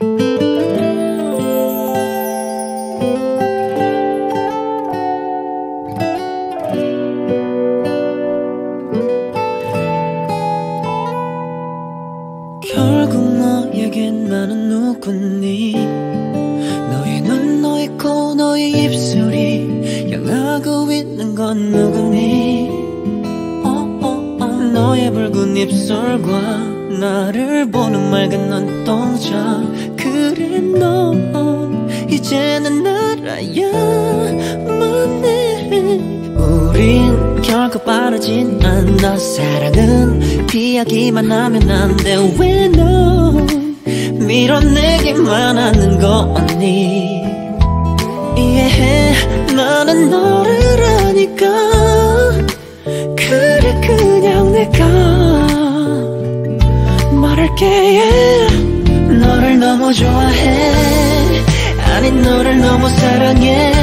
결국 너에게 나는 누구니 너의 눈 너의 코 너의 입술이 향하고 있는 건 누구니 어, 어, 어. 너의 붉은 입술과 나를 보는 맑은 눈동자 그래 넌 이제는 알아야 만 해. 우린 결코 빠르진 않아. 사랑은 피하기만 하면 안 돼. 왜넌 밀어내기만 하는 거니? 이해해. 나는 너를 아니까. 그래 그냥 내가 말할게. yeah. 너무 좋아해. 아니 너를 너무 사랑해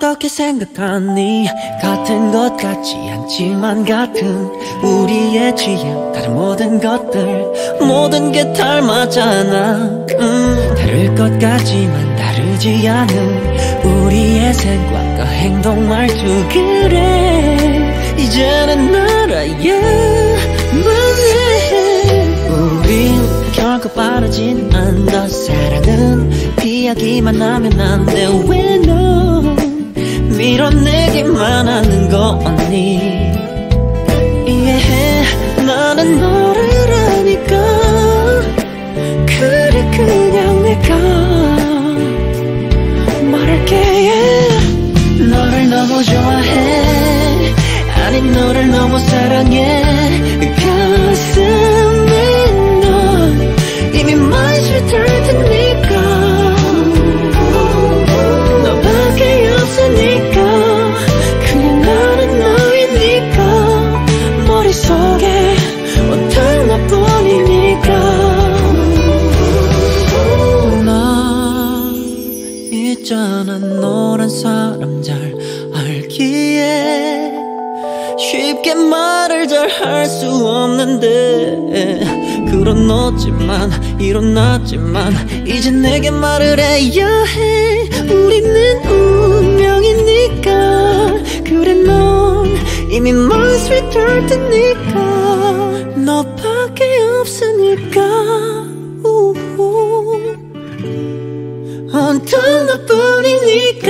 어떻게 생각하니? 같은 것 같지 않지만 같은 우리의 취향. 다른 모든 것들 모든 게 닮았잖아. 음, 다를 것 같지만 다르지 않은 우리의 생각과 행동 말투. 그래 이제는 알아야 만 해. 우린 결코 빠르진 않아. 사랑은 피하기만 하면 안돼 거니? 이해해. 나는 너를 아니까. 그래 그냥 내가 말할게. 너를 너무 좋아해. 아니 너를 너무 사랑해 사람 잘 알기에 쉽게 말을 잘 할 수 없는데 그런 너지만 일어났지만 이제 내게 말을 해야 해. 우리는 운명이니까. 그래 넌 이미 my sweet t니까. 너밖에 없으니까. 우후. 온통 너뿐이니까